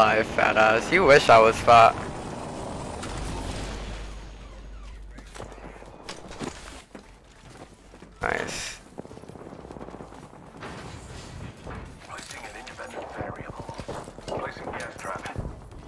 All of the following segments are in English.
alive, fat ass. Uh, you wish I was fat. Nice. Placing an independent variable. Placing gas trap.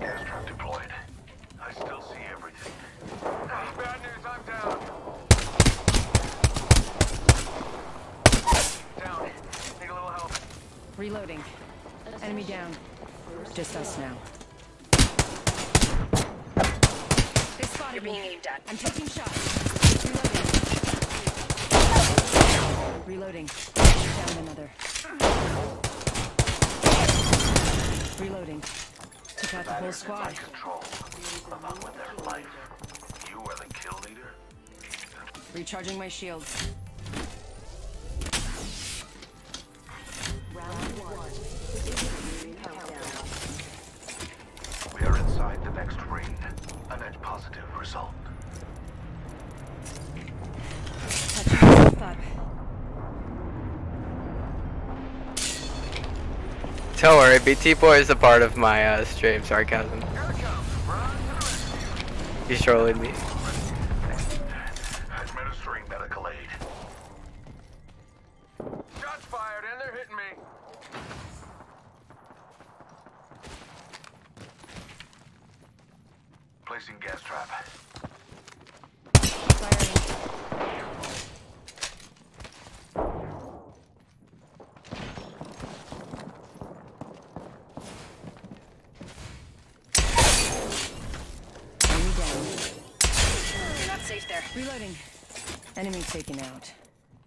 Gas trap deployed. I still see everything. Bad news, I'm down. Down. Need a little help. Reloading. Enemy down. Just us now. They spotted You're being me. aimed at. I'm taking shots. Reloading. Reloading. Down another. Reloading. Took out the whole Matters in my squad. control. With their life. You are the kill leader? Recharging my shields. Don't worry, BT Boy is a part of my uh, stream sarcasm. Here it comes. Run to the rescue. He's trolling me. Administering medical aid. Shots fired and they're hitting me. Placing gas trap. Firing. Enemy down. You're not safe there. Reloading. Enemy taken out.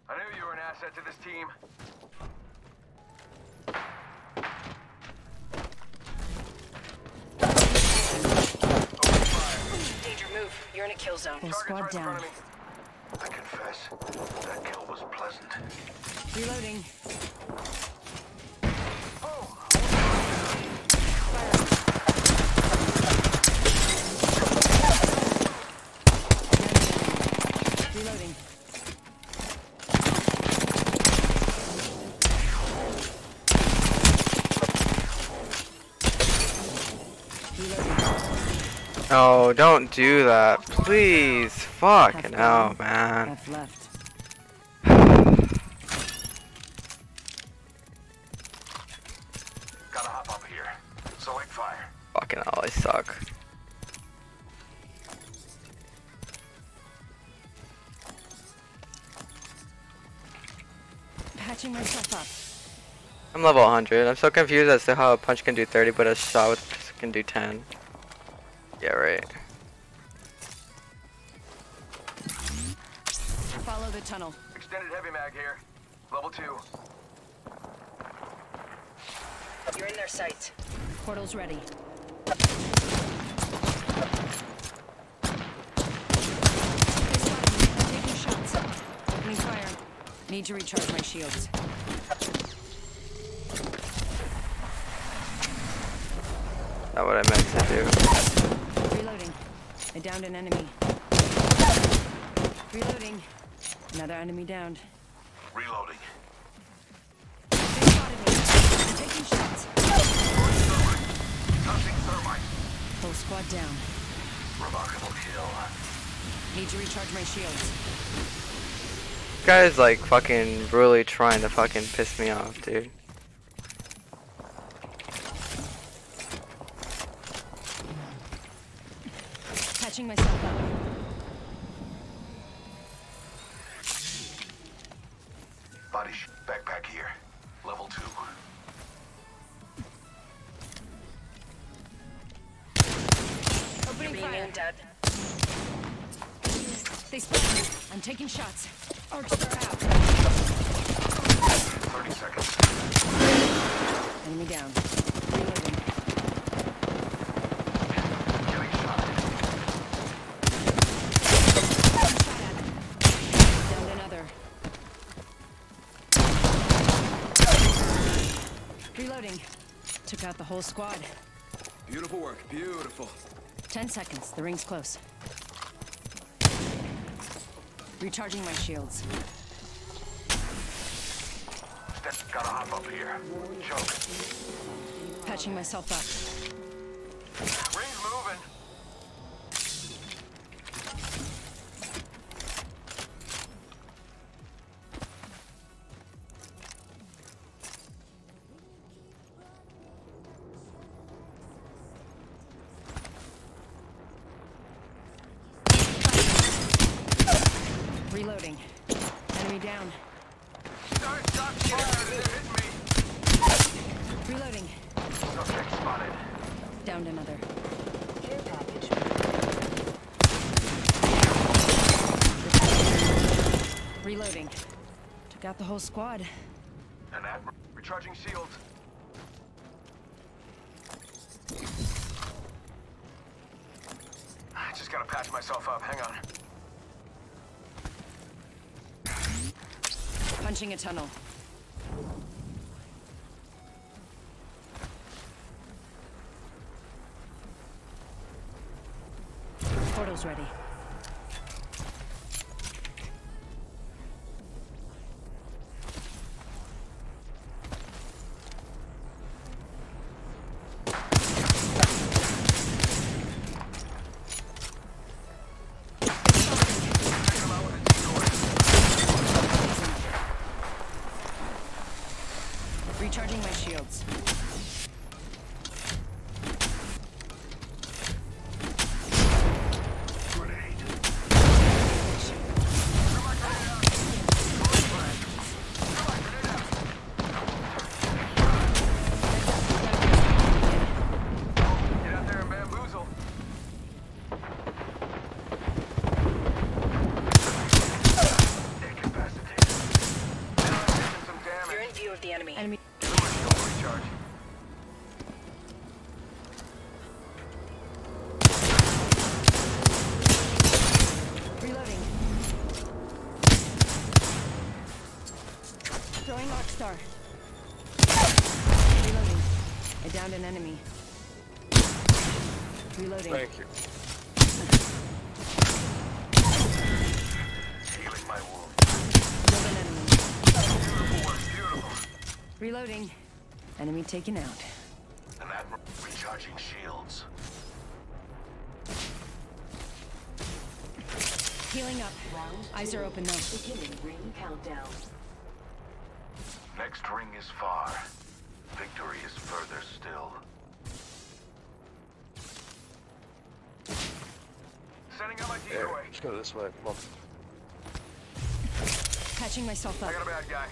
I knew you were an asset to this team. Danger, move. You're in a kill zone. Whole Target's squad right down. front of me. I confess, that kill was pleasant. Reloading. No, don't do that. Please. Fucking hell, man. Gotta hop up here. Select fire. Fucking hell, I suck. Patching myself up. I'm level 100. I'm so confused as to how a punch can do 30, but a shot with can do 10. Yeah, right. Follow the tunnel. Extended heavy mag here. Level two. You're in their sights. Portal's ready. They spotted taking shots. Opening fire. Need to recharge my shields. Not what I meant to do. Reloading. I downed an enemy. Reloading. Another enemy downed. Reloading. They spotted me. I'm taking shots. Touching thermite. Whole squad down. Remarkable kill. Need to recharge my shields. Guy's like fucking really trying to fucking piss me off, dude. Patching myself up. Body sh backpack here. Level two. Opening fire. aimed. They spotted me. I'm taking shots. Arcs are out. 30 seconds. Enemy down. Whole squad. Beautiful work, beautiful. Ten seconds. The ring's close. Recharging my shields. Step. Gotta hop up here. Choke. Patching myself up. Ring's Reloading. Enemy down. Start, stop, me. Reloading. Subject spotted. Downed another. Care package. Reloading. Took out the whole squad. An admiral. Recharging shields. I just gotta patch myself up. Hang on. A tunnel. Portal's ready. Recharge. Reloading. Throwing Arc Star. Reloading. I downed an enemy. Reloading. Thank you. Healing my wound. Killed an enemy. Beautiful work, beautiful. Reloading. Enemy taken out. An admiral recharging shields. Healing up. Eyes are open though. Beginning ring countdown. Next ring is far. Victory is further still. Sending out my decoy. Let's go this way. Come on. Patching myself up. I got a bad guy.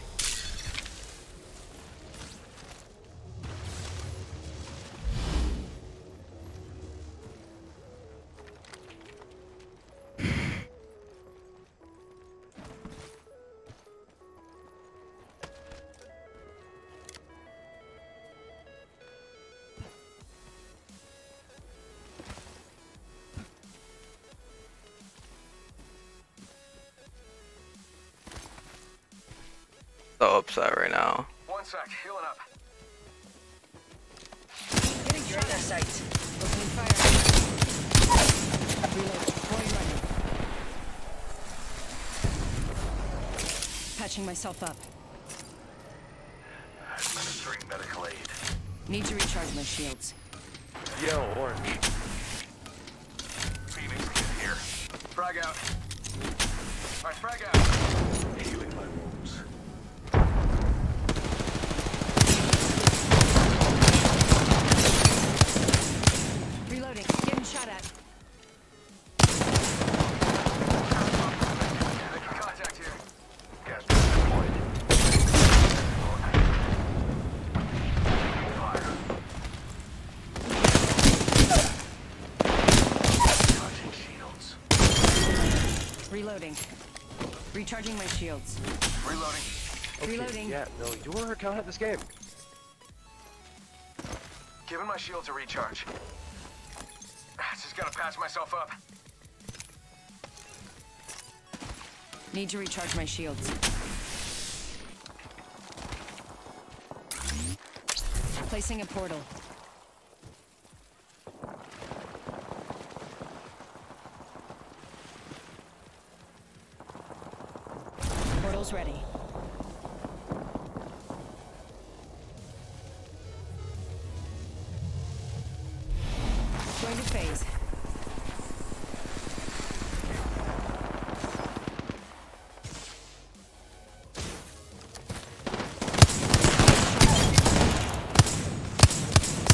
So upset right now. One sec, healing up. You're in their sights. Opening fire. Reload. Deploying running. Patching myself up. Administering medical aid. Need to recharge my shields. Yellow, orange. Phoenix Kit here. Frag out. Alright, frag out. Healing my Recharging my shields. Reloading. Okay, Reloading. Yeah, no, you're account at this game. Giving my shields a recharge. Just gotta patch myself up. Need to recharge my shields. Placing a portal. Portal's ready. going to phase.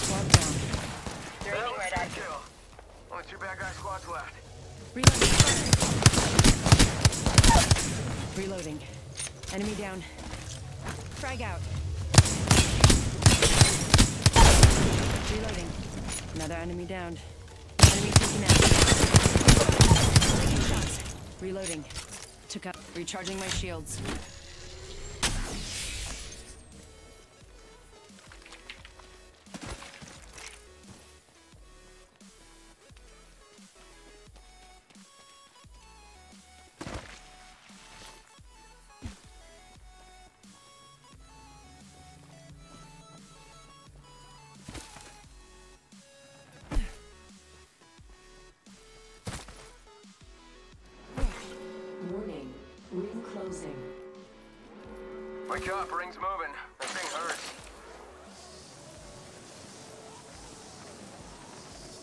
Squad down. They're aiming right at you. Only two bad guy squads left. Reloading. Reloading. Enemy down. Frag out. Reloading. Another enemy down. Enemy taken out. Taking shots. Reloading. Took out. Recharging my shields. Wake up, ring's moving. That thing hurts.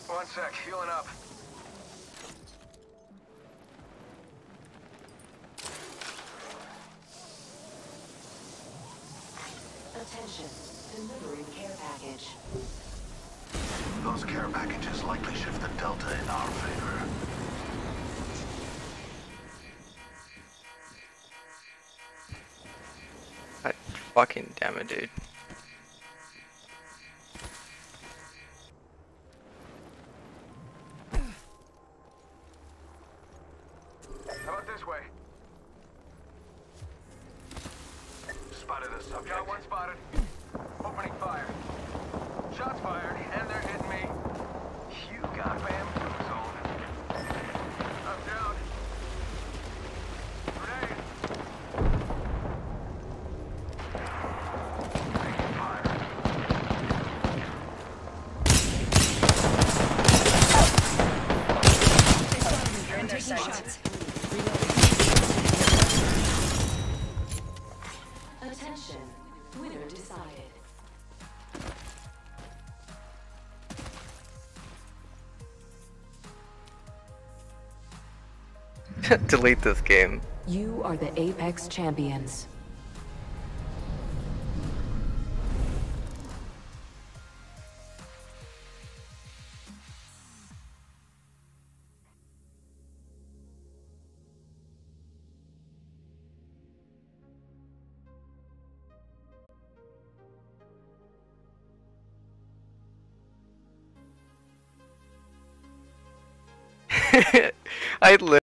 One sec, healing up. Attention. Delivering care package. Those care packages likely shift the delta in our favor. Fucking damn it, dude. How about this way? Spotted a subject. Got one spotted. Delete this game. You are the Apex champions. I li-